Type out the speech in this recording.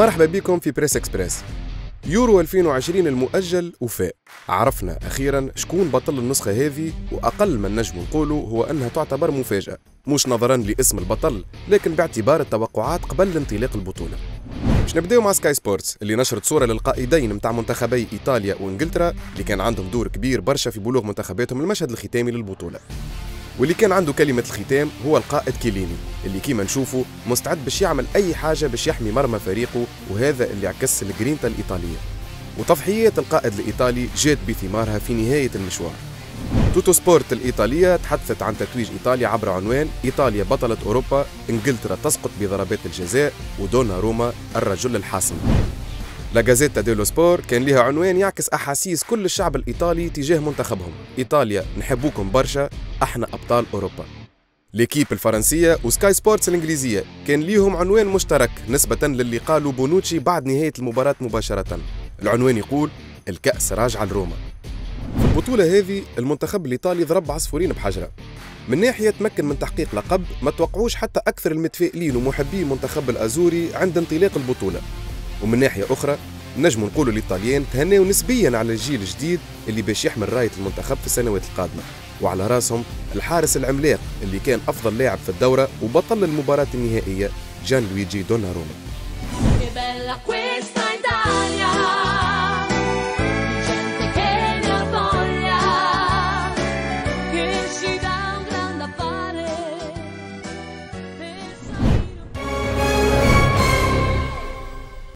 مرحبا بكم في بريس إكسبريس. يورو 2020 المؤجل وفى. عرفنا أخيرا شكون بطل النسخة هذه وأقل ما نجم نقولوا هو أنها تعتبر مفاجأة. مش نظرا لاسم البطل لكن باعتبار التوقعات قبل انطلاق البطولة. باش نبداو مع سكاي سبورتس اللي نشرت صورة للقائدين متاع منتخبي إيطاليا وإنجلترا اللي كان عندهم دور كبير برشا في بلوغ منتخباتهم المشهد الختامي للبطولة. واللي كان عنده كلمة الختام هو القائد كييليني اللي كيما نشوفه مستعد باش يعمل أي حاجة باش يحمي مرمى فريقه وهذا اللي عكس الجرينتا الإيطالية. وتضحيات القائد الإيطالي جات بثمارها في نهاية المشوار. توتو سبورت الإيطالية تحدثت عن تتويج إيطاليا عبر عنوان إيطاليا بطلة أوروبا إنجلترا تسقط بضربات الجزاء ودوناروما الرجل الحاسم. لا جازيتا ديلو سبورت كان لها عنوان يعكس أحاسيس كل الشعب الإيطالي تجاه منتخبهم. إيطاليا نحبوكم برشا إحنا أبطال أوروبا. ليكيب الفرنسية وسكاي سبورتس الإنجليزية كان ليهم عنوان مشترك نسبة للي قالوا بونوتشي بعد نهاية المباراة مباشرة. العنوان يقول الكأس راجع لروما. في البطولة هذه المنتخب الإيطالي ضرب عصفورين بحجرة. من ناحية تمكن من تحقيق لقب ما توقعوش حتى أكثر المتفائلين ومحبي المنتخب الأزوري عند انطلاق البطولة. ومن ناحية أخرى نجم نقولوا الإيطاليين تهنيوا نسبيا على الجيل الجديد اللي باش يحمل راية المنتخب في السنوات القادمة. وعلى رأسهم الحارس العملاق اللي كان أفضل لاعب في الدورة وبطل المباراة النهائية جان لويجي دوناروما